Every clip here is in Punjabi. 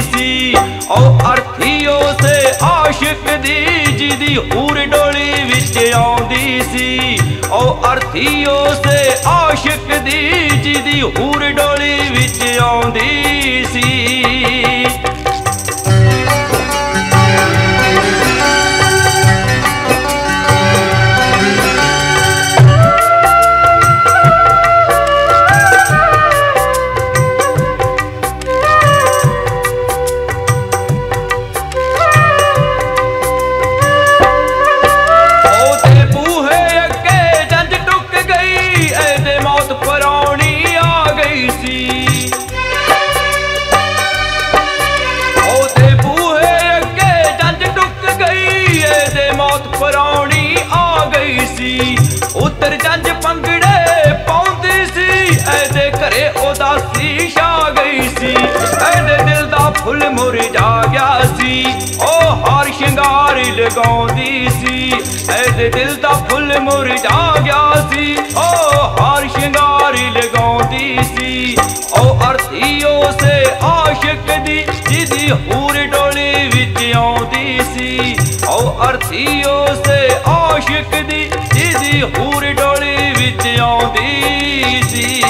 ਸੀ। ਉਹ ਅਰਥੀ ਉਸੇ ਆਸ਼ਿਕ ਦੀ, ਜਿਹਦੀ ਹੂਰ ਡੋਲੀ ਵਿੱਚ ਆਉਂਦੀ ਸੀ। ਓ ਅਰਥੀ ਉਸੇ ਆਸ਼ਿਕ ਦੀ, ਜਿਹਦੀ ਹੂਰ ਡੋਲੀ ਵਿੱਚ ਆਉਂਦੀ ਸੀ। ਲਗਾਉਂਦੀ ਸੀ। ਇਹਦੇ ਦਿਲ ਦਾ ਫੁੱਲ ਮੁਰਝਾ ਗਿਆ ਸੀ। ਉਹ ਹਾਰ ਸ਼ਿੰਗਾਰ ਲਗਾਉਂਦੀ ਸੀ। ਉਹ ਅਰਥੀ ਉਸੇ ਆਸ਼ਿਕ ਦੀ, ਜਿਹਦੀ ਹੂਰ ਡੋਲੀ ਵਿੱਚ ਆਉਂਦੀ ਸੀ। ਓ ਅਰਥੀ ਉਸੇ ਆਸ਼ਿਕ ਦੀ, ਜਿਹਦੀ ਹੂਰ ਡੋਲੀ ਵਿੱਚ ਆਉਂਦੀ ਸੀ।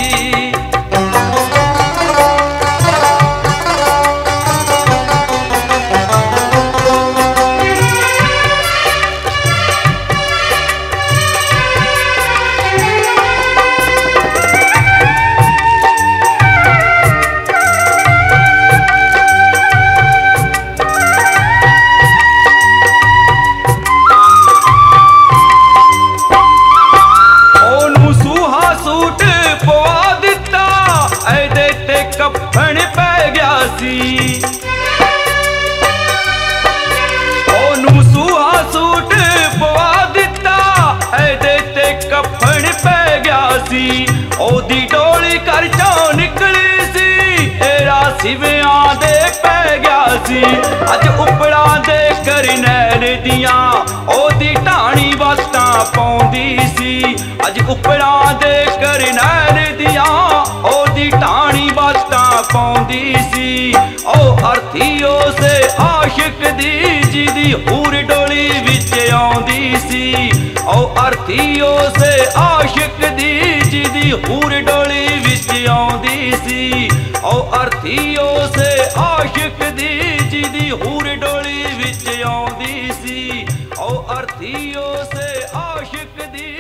ਸੀ ਦੇ ਕਰਨੈਲ ਦੀਆਂ, ਉਹਦੀ ਢਾਣੀ ਵਾਤਾਂ ਪਾਉਂਦੀ ਸੀ। ਉਹ ਅਰਥੀ ਉਸੇ ਆਸ਼ਿਕ ਦੀ, ਜਿਹਦੀ ਹੂਰ ਡੋਲੀ ਵਿੱਚ ਆਉਂਦੀ ਸੀ। ਉਹ ਅਰਥੀ ਉਸੇ ਆਸ਼ਿਕ ਦੀ, ਜਿਹਦੀ ਹੂਰ ਡੋਲੀ ਵਿੱਚ ਆਉਂਦੀ ਸੀ। ਉਹ ਅਰਥੀ ਉਸੇ ਆਸ਼ਿਕ ਦੀ, ਜਿਹਦੀ ਹੂਰ ਡੋਲੀ ਵਿੱਚ ਆਉਂਦੀ ਸੀ। ਉਹ ਅਰਥੀ ਉਸੇ ਆਸ਼ਿਕ ਦੀ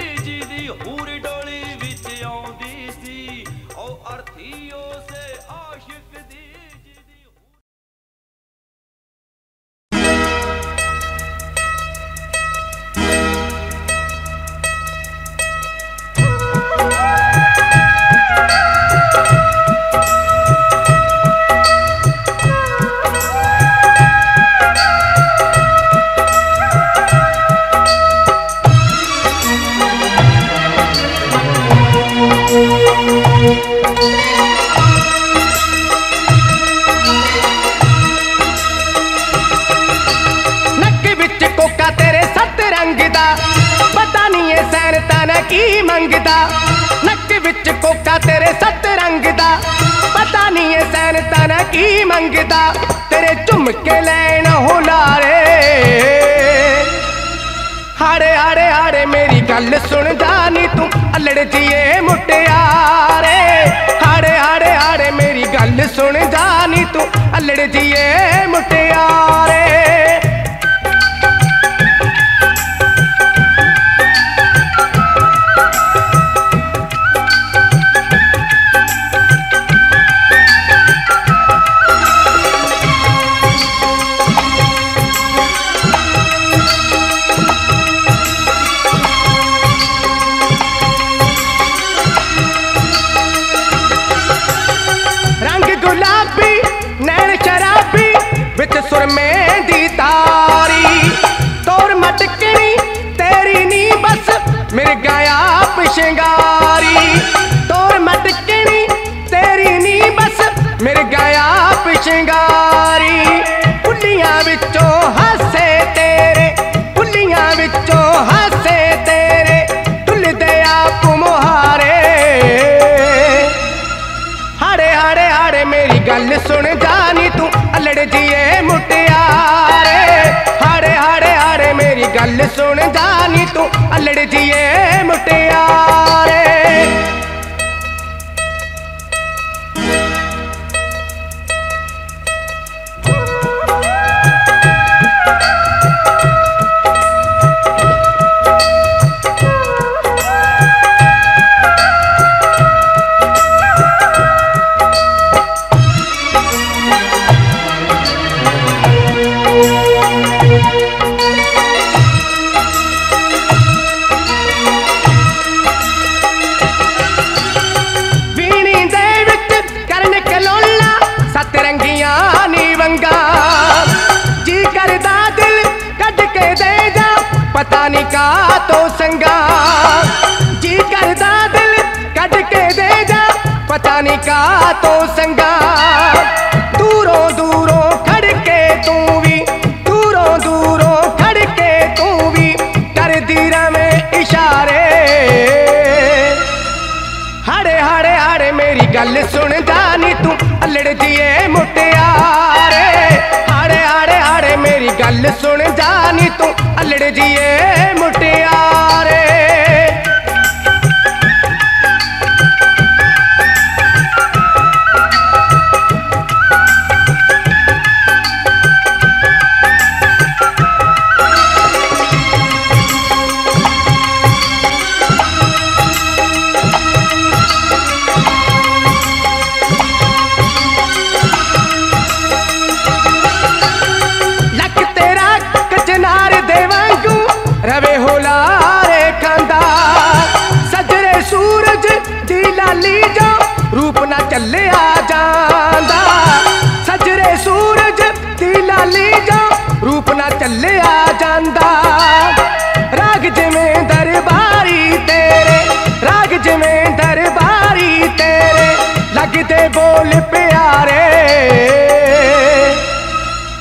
ਬੋਲ ਪਿਆਰੇ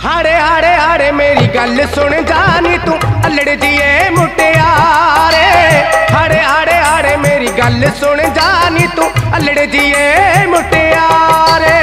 ਹਾਰੇ ਹਾਰੇ ਹਾਰੇ ਮੇਰੀ ਗੱਲ ਸੁਣ ਜਾ ਨੀ ਤੂੰ ਅਲੜ ਜੀਏ ਮੁਟਿਆਰੇ ਹਾਰੇ ਹਾਰੇ ਹਾਰੇ ਮੇਰੀ ਗੱਲ ਸੁਣ ਜਾ ਨੀ ਤੂੰ ਅਲੜ ਜੀਏ ਮੁਟਿਆਰੇ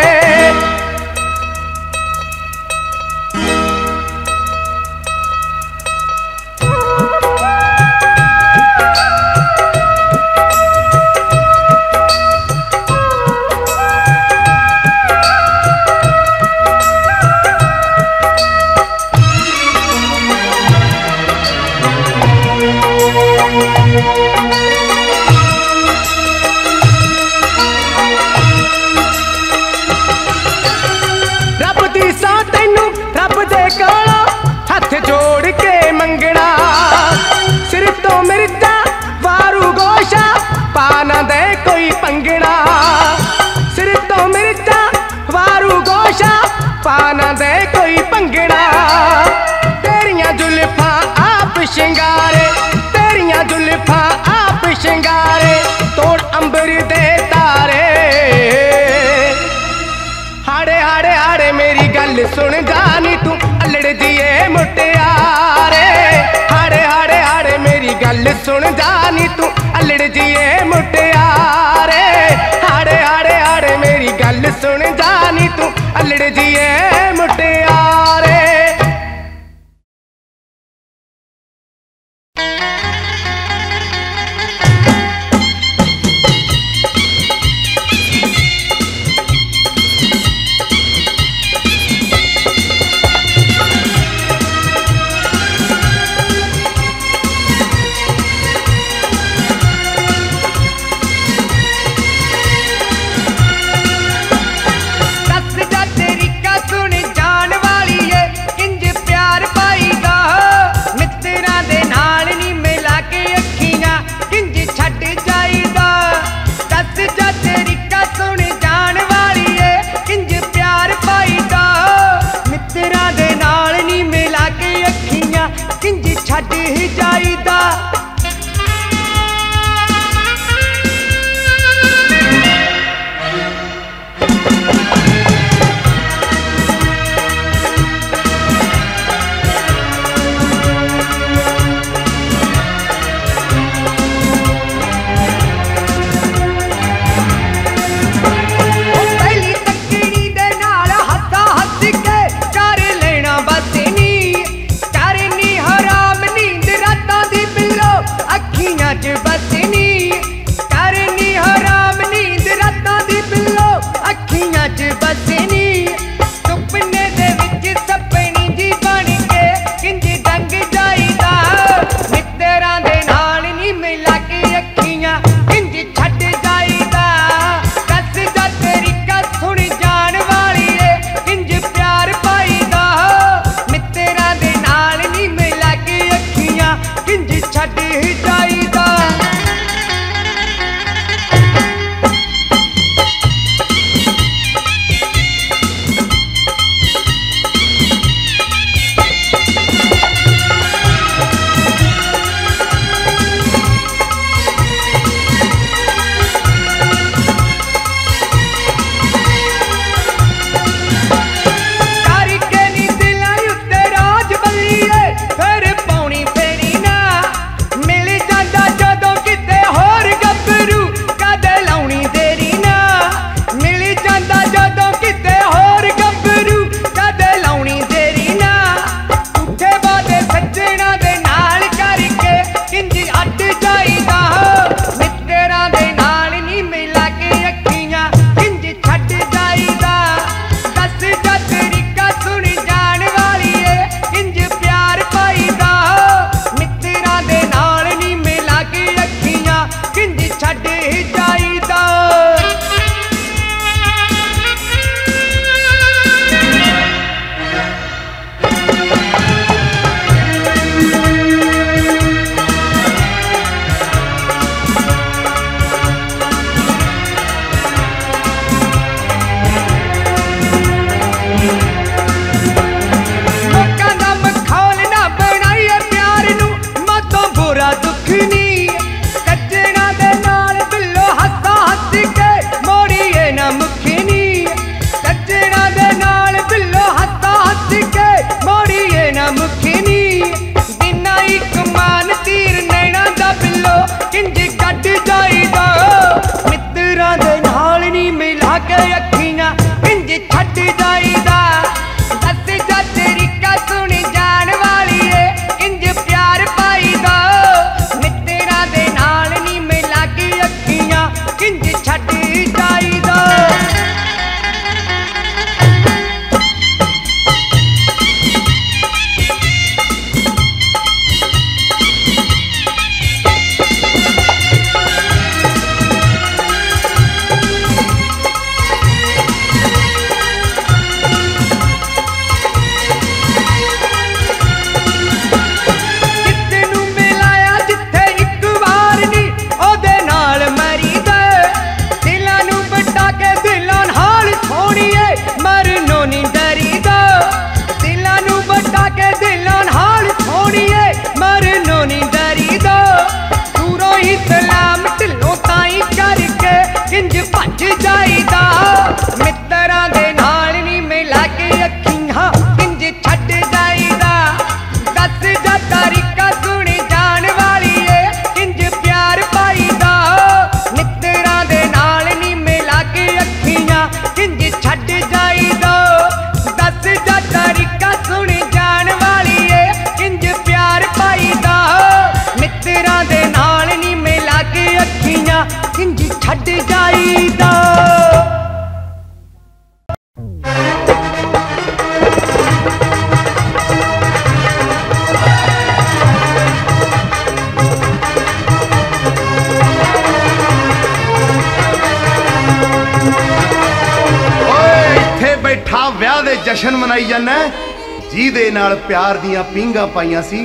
ਪਿਆਰ ਦੀਆਂ ਪਿੰਗਾ ਪਾਈਆਂ ਸੀ,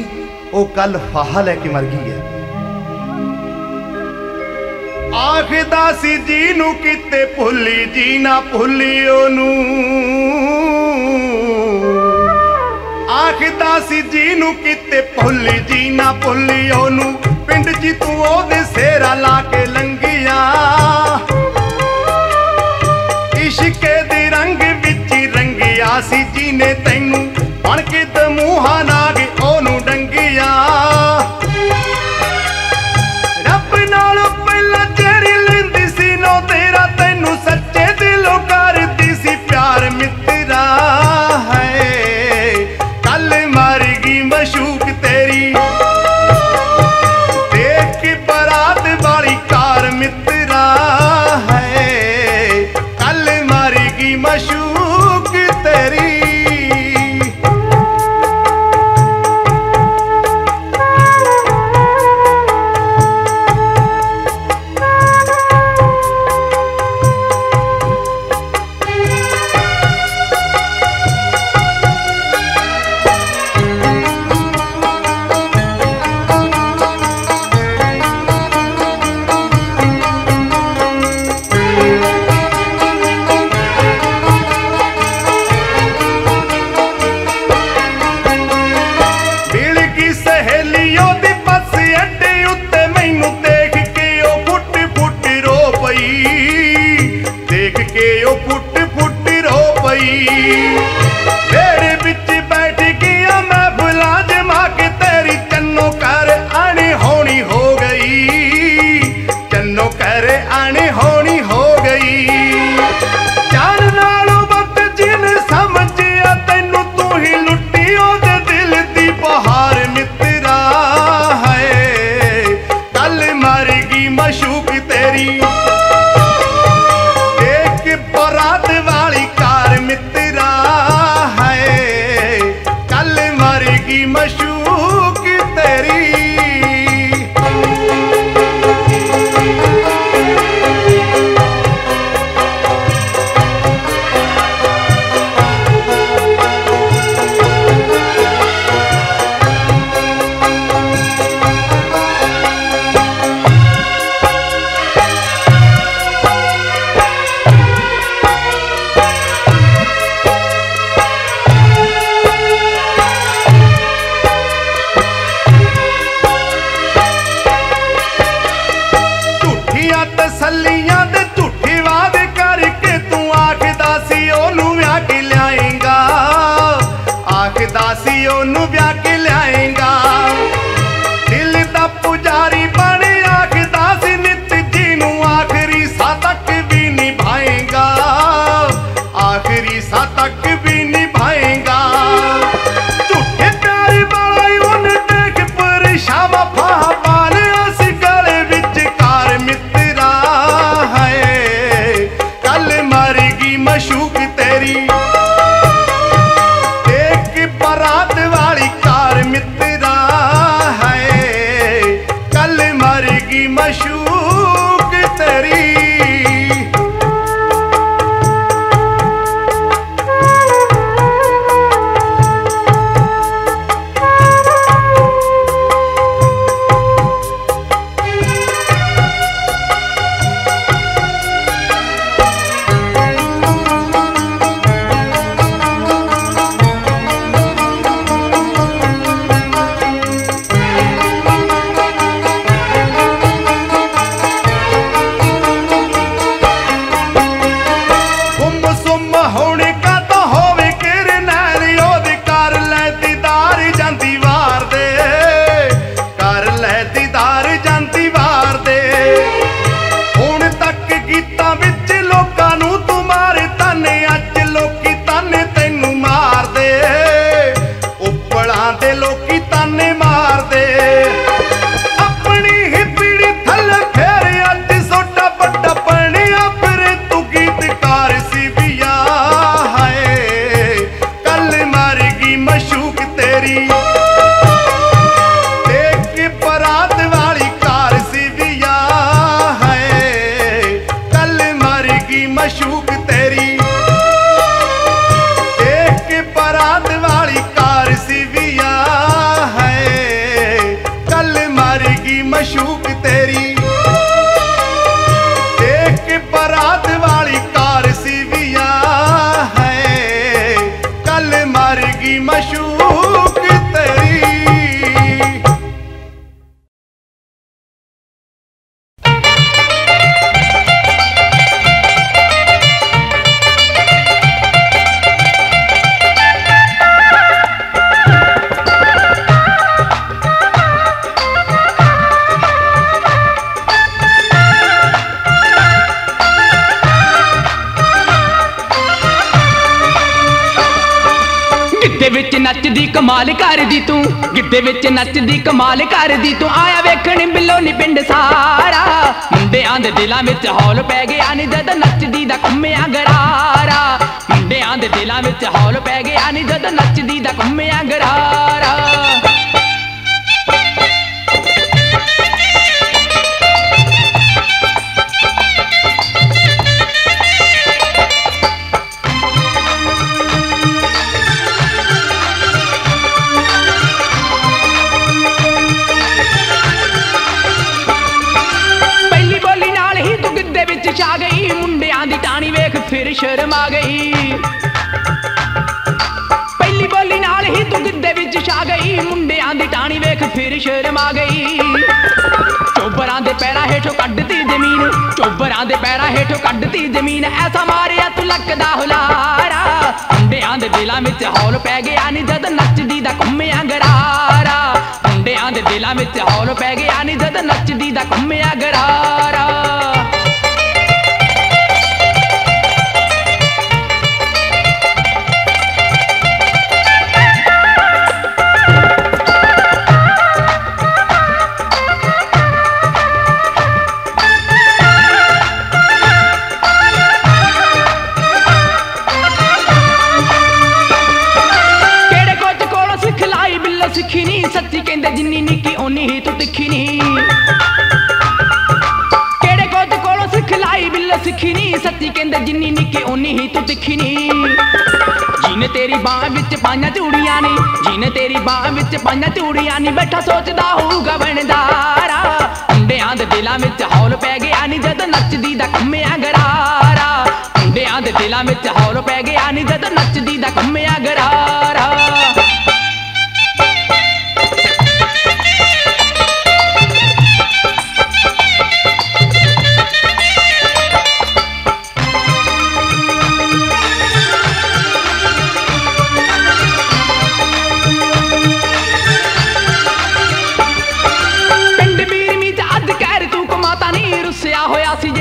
ਉਹ ਕੱਲ ਫਾਹਾ ਲੈ ਕੇ ਮਰ ਗਈ ਹੈ। ਆਖਦਾ ਸੀ ਜੀ ਨੂੰ ਕਿਤੇ ਭੁੱਲੀ ਜੀ ਨਾ ਭੁੱਲੀ ਉਹਨੂੰ। ਆਖਦਾ ਸੀ ਜੀ ਨੂੰ ਕਿਤੇ ਭੁੱਲੀ ਜੀ ਨਾ ਭੁੱਲੀ ਉਹਨੂੰ। ਪਿੰਡ 'ਚ ਤੂੰ ਉਹਦੇ ਸੇਰਾ ਲਾ ਕੇ ਲੰਗੀਆਂ ਇਸ਼ਕੇ ਦੇ ਰੰਗ ਵਿੱਚ ਰੰਗਿਆ ਸੀ ਜੀ ਨੇ ਤੈਨੂੰ ਗਿੱਧੇ ਵਿੱਚ ਨੱਚਦੀ ਕਮਾਲ ਕਰਦੀ। ਤੂੰ ਆਇਆ ਵੇਖਣ ਬਿੱਲੋ ਨੀ ਪਿੰਡ ਸਾਰਾ। ਮੁੰਡਿਆਂ ਦੇ ਦਿਲਾਂ ਵਿੱਚ ਹੌਲ ਪੈ ਗਿਆ ਨੀ ਜਦ ਨੱਚਦੀ ਦਾ ਘੁੰਮਿਆ ਗਰਾਰਾ। ਮੁੰਡਿਆਂ ਦੇ ਦਿਲਾਂ ਵਿੱਚ ਹੌਲ ਪੈ ਗਿਆ ਨੀ ਜਦ ਨੱਚਦੀ ਦਾ ਫਿਰ ਸ਼ਰਮ ਗਈ। ਪਹਿਲੀ ਬੋਲੀ ਨਾਲ ਹੀ ਤੂੰ ਗਿੱਧੇ ਵਿੱਚ ਛਾ ਗਈ। ਮੁੰਡਿਆਂ ਦੀ ਟਾਣੀ ਵੇਖ ਫਿਰ ਸ਼ਰਮ ਗਈ। ਚੋਬਰਾਂ ਦੇ ਪੈਰਾਂ ਹੇਠੋਂ ਕੱਢਤੀ ਜ਼ਮੀਨ, ਚੋਬਰਾਂ ਦੇ ਪੈਰਾਂ ਹੇਠੋਂ ਕੱਢਤੀ ਜ਼ਮੀਨ। ਐਸਾ ਮਾਰਿਆ ਤੂੰ ਲੱਕਦਾ ਹੁਲਾਰਾ। ਮੁੰਡਿਆਂ ਦੇ ਦਿਲਾਂ ਵਿੱਚ ਹੌਲ ਪੈ ਗਿਆ ਨੀ ਜਦ ਨੱਚਦੀ ਦਾ ਘੁੰਮਿਆ ਗਰਾਰਾ। ਮੁੰਡਿਆਂ ਦੇ ਦਿਲਾਂ ਵਿੱਚ ਹੌਲ ਪੈ ਗਿਆ ਨੀ ਜਦ ਨੱਚਦੀ ਦਾ ਘੁੰਮਿਆ ਗਰਾਰਾ। ਸਿੱਖੀ ਨਹੀਂ ਸੱਚੀ ਕਹਿੰਦੇ ਜਿੰਨੀ ਨਿੱਕੀ ਓਨੀ ਹੀ ਤੂੰ ਤਿੱਖੀ ਨਹੀਂ ਜੀਨੇ ਤੇਰੀ ਬਾਹ ਵਿੱਚ ਪਾਈਆਂ ਚੂੜੀਆਂ ਨੇ ਜੀਨੇ ਤੇਰੀ ਬਾਹ ਵਿੱਚ ਪਾਈਆਂ ਚੂੜੀਆਂ ਨਹੀਂ ਬੈਠਾ ਸੋਚਦਾ ਹੋਊਗਾ ਬਣਦਾਰਾ ਮੁੰਡਿਆਂ ਦੇ ਦਿਲਾਂ ਵਿੱਚ ਹੌਲ ਪੈ ਗਿਆ ਨਹੀਂ ਜਦ ਨੱਚਦੀ ਦਾ ਖੰਮਿਆ ਗਰਾਰਾ। ਮੁੰਡਿਆਂ ਦੇ ਦਿਲਾਂ ਵਿੱਚ ਹੌਲ ਪੈ ਗਿਆ ਨਹੀਂ ਜਦ ਨੱਚਦੀ ਦਾ ਖੰਮਿਆ ਗਰਾਰਾ।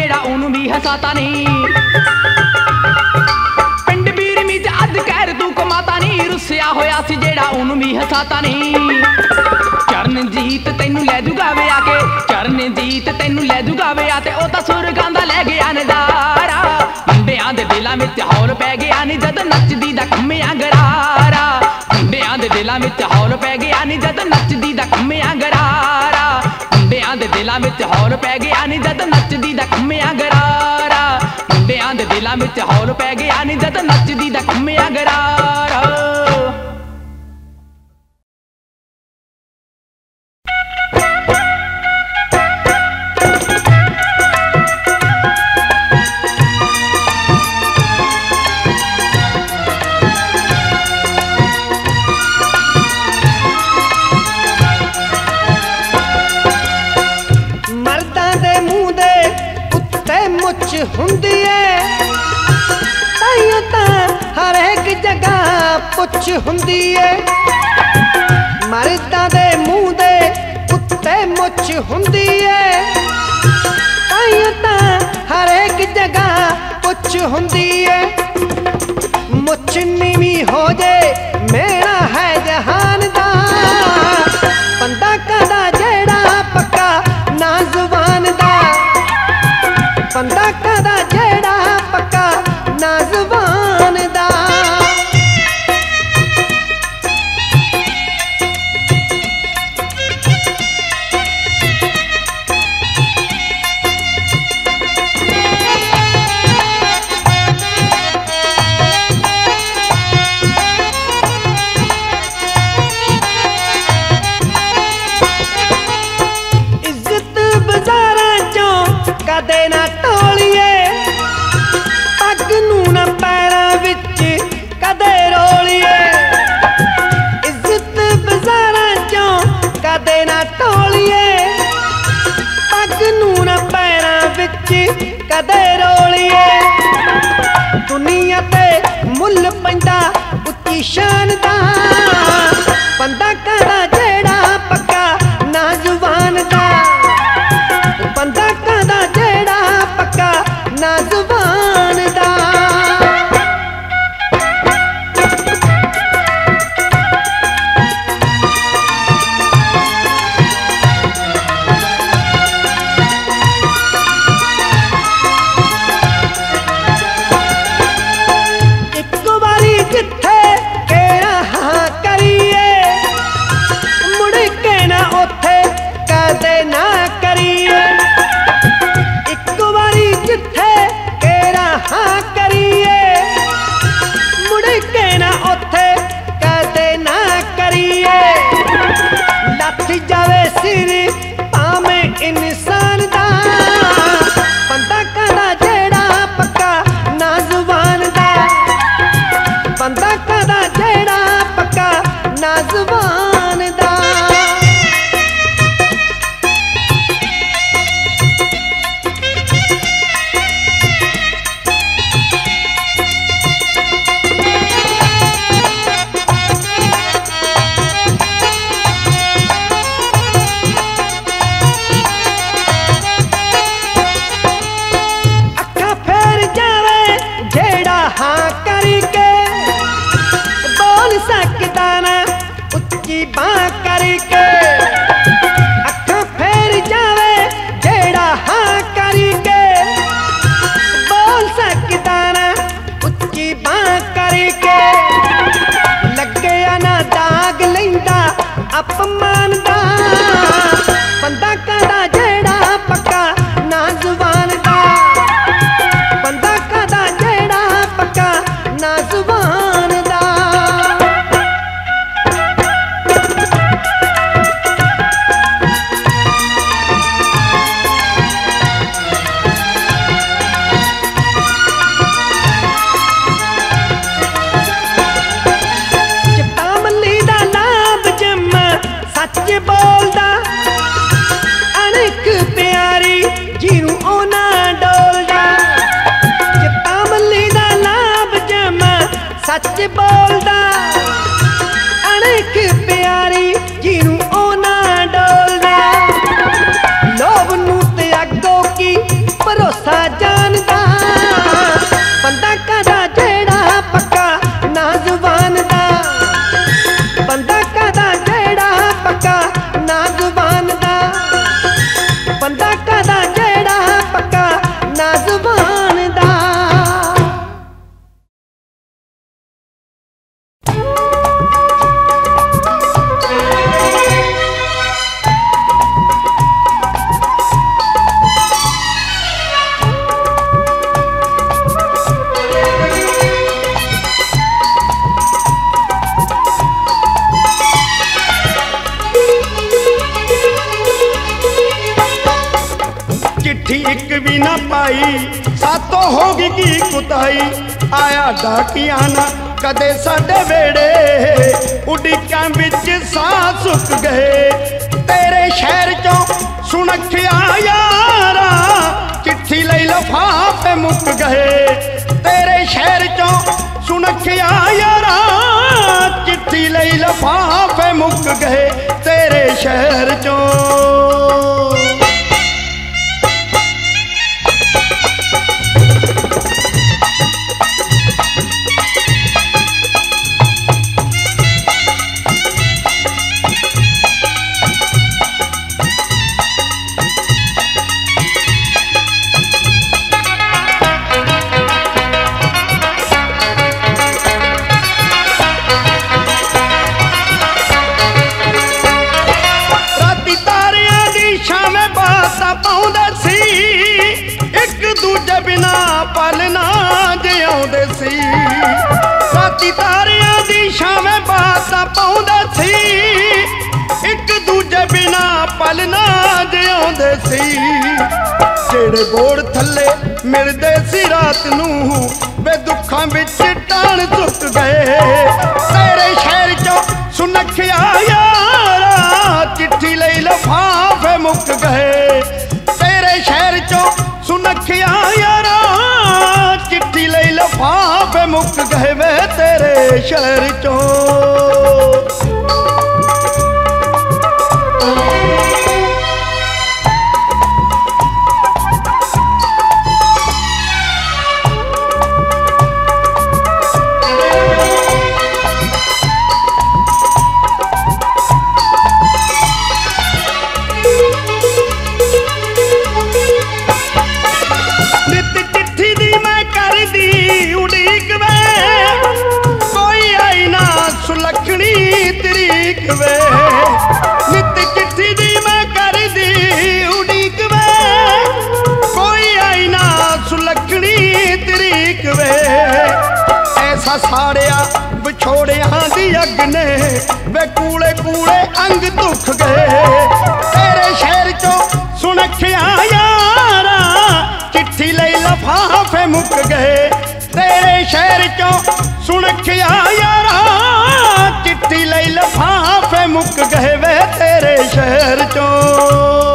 ਜਿਹੜਾ ਉਹਨੂੰ ਵੀ ਹਸਾਤਾ ਨਹੀਂ। ਪਿੰਡ ਬੀਰਮੀ ਚ ਅੱਧ ਕਹਿਰ ਤੂੰ ਕਮਾਤਾ ਨਹੀਂ। ਰੁੱਸਿਆ ਹੋਇਆ ਸੀ ਜਿਹੜਾ ਉਹਨੂੰ ਵੀ ਹਸਾਤਾ ਨਹੀਂ। ਚਰਨਜੀਤ ਤੈਨੂੰ ਲੈ ਜੂਗਾ ਵੇ ਆ ਕੇ। ਚਰਨਜੀਤ ਤੈਨੂੰ ਲੈ ਜੂਗਾ ਵੇ ਆ ਤੇ ਉਹ ਤਾਂ ਸੁਰਗਾਂ ਦਾ ਲੈ ਗਿਆ ਨਜ਼ਾਰਾ। ਮੁੰਡਿਆਂ ਦੇ ਦਿਲਾਂ ਵਿੱਚ ਹੌਲ ਪੈ ਗਿਆ ਨਹੀਂ ਜਦ ਨੱਚਦੀ ਦਾ ਘੁੰਮਿਆ ਗਰਾਰਾ। ਮੁੰਡਿਆਂ ਦੇ ਦਿਲਾਂ ਵਿੱਚ ਹੌਲ ਪੈ ਗਿਆ ਨਹੀਂ ਜਦ ਨੱਚਦੀ ਦਾ ਘੁੰਮਿਆ ਗਰਾਰਾ। ਦੇ ਦਿਲਾਂ ਵਿੱਚ ਹੌਲ ਪੈ ਗਿਆ ਨਹੀਂ ਜਦ ਨੱਚਦੀ ਦਾ ਘੁੰਮਿਆ ਗਰਾਰਾ। ਮੁੰਡਿਆਂ ਦੇ ਦਿਲਾਂ ਵਿੱਚ ਹੌਲ ਪੈ ਗਿਆ ਨਹੀਂ ਜਦ ਨੱਚਦੀ ਦਾ ਘੁੰਮਿਆ ਗਰਾਰਾ। तो होगी की कुताई। आया डाकियाना कदे साडे वेड़े। उडिका बिच सांस सुक गए। तेरे शहर चो सुनखिया यारा, चिट्ठी लई लफाफे मुक गए। तेरे शहर चो सुनखिया यारा, चिट्ठी लई लफाफे मुक गए। तेरे शहर चो ਮਿਲਦੇ ਸੀ। ਜਿਹੜੇ ਬੋੜ ਥੱਲੇ ਮਿਲਦੇ ਸੀ ਰਾਤ ਨੂੰ, ਵੇ ਦੁੱਖਾਂ ਵਿੱਚ ਟਾਣ ਸੁੱਟ ਗਏ। ਤੇਰੇ ਸ਼ਹਿਰ ਚੋਂ ਸੁਨੱਖਿਆ ਯਾਰਾ ਚਿੱਠੀ ਲਈ ਲਫਾਫੇ ਮੁੱਕ ਗਏ। ਤੇਰੇ ਸ਼ਹਿਰ ਚੋਂ ਸੁਨੱਖਿਆ ਯਾਰਾ ਚਿੱਠੀ ਲਈ ਲਫਾਫੇ ਮੁੱਕ ਗਏ ਵੇ ਤੇਰੇ ਸ਼ਹਿਰ ਚੋਂ। ਐਸਾ ਸਾੜਿਆ, ਵਿਛੋੜਿਆਂ ਦੀ ਅੱਗ ਨੇ। ਵੇ ਕੂਲੇ ਕੂਲੇ ਅੰਗ ਦੁੱਖ ਗਏ। ਤੇਰੇ ਸ਼ਹਿਰ ਚੋਂ ਸੁਨੱਖਿਆ ਯਾਰਾ, ਚਿੱਠੀ ਲਈ ਲਫਾਫੇ ਮੁੱਕ ਗਏ। ਤੇਰੇ ਸ਼ਹਿਰ ਚੋਂ ਸੁਨੱਖਿਆ ਯਾਰਾ, ਚਿੱਠੀ ਲਈ ਲਫਾਫੇ ਮੁੱਕ ਗਏ ਵੇ ਤੇਰੇ ਸ਼ਹਿਰ ਚੋਂ।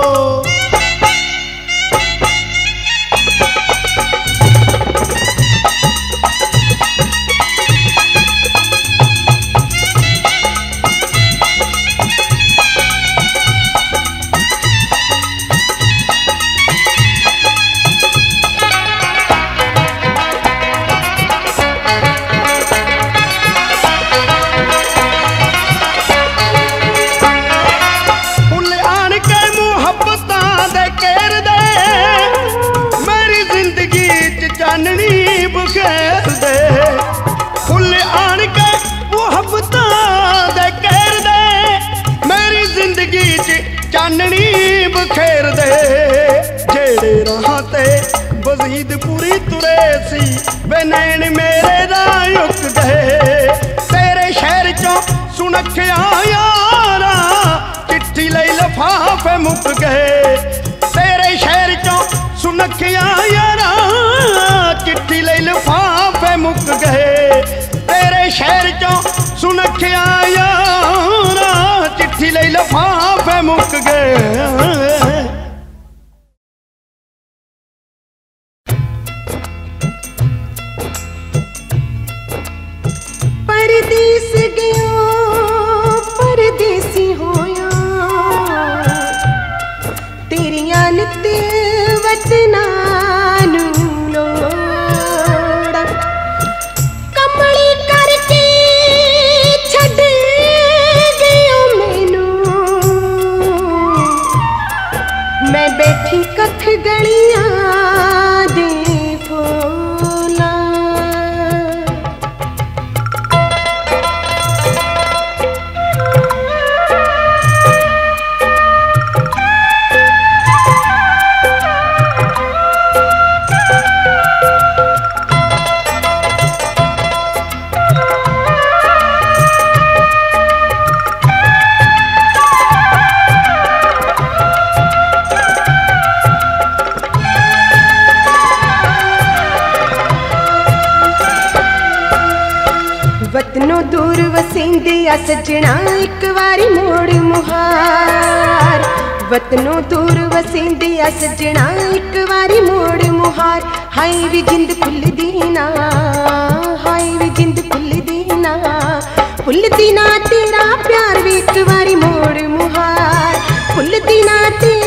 ਨੈਣ ਮੇਰੇ ਦਾ ਰੁਕ ਗਏ ਤੇਰੇ ਸ਼ਹਿਰ ਚੋਂ ਸੁਨੱਖਿਆ ਯਾਰਾ, ਚਿੱਠੀ ਲਈ ਲਫਾਫੇ ਮੁੱਕ ਗਏ। ਤੇਰੇ ਸ਼ਹਿਰ ਚੋਂ ਸੁਨੱਖਿਆ ਯਾਰਾ, ਚਿੱਠੀ ਲਈ ਲਫਾਫੇ ਮੁੱਕ ਗਏ। ਤੇਰੇ ਸ਼ਹਿਰ ਚੋਂ ਸੁਨੱਖਿਆ ਯਾਰਾ, ਚਿੱਠੀ ਲਈ ਲਫਾਫੇ ਮੁੱਕ ਗਏ। ਵਸਿੰਦੇ ਆ ਇੱਕ ਵਾਰੀ ਮੋੜ ਮੁਹਾਰ। ਵਤਨੋਂ ਦੂਰ ਵਸਿੰਦੇ ਆ ਸੱਜਣਾ, ਇੱਕ ਵਾਰੀ ਮੋੜ ਮੁਹਾਰ। ਹਾਈ ਵੀ ਜਿੰਦ ਖੁੱਲਦੀ ਨਾ ਹਾਈ ਵੀ ਜਿੰਦ ਫੁੱਲਦੀ ਨਾ। ਭੁੱਲਦੀ ਨਾ ਤੇਰਾ ਪਿਆਰ ਵੀ, ਇੱਕ ਵਾਰੀ ਮੋੜ ਮੁਹਾਰ। ਫੁੱਲਦੀ ਨਾ ਤੇਰਾ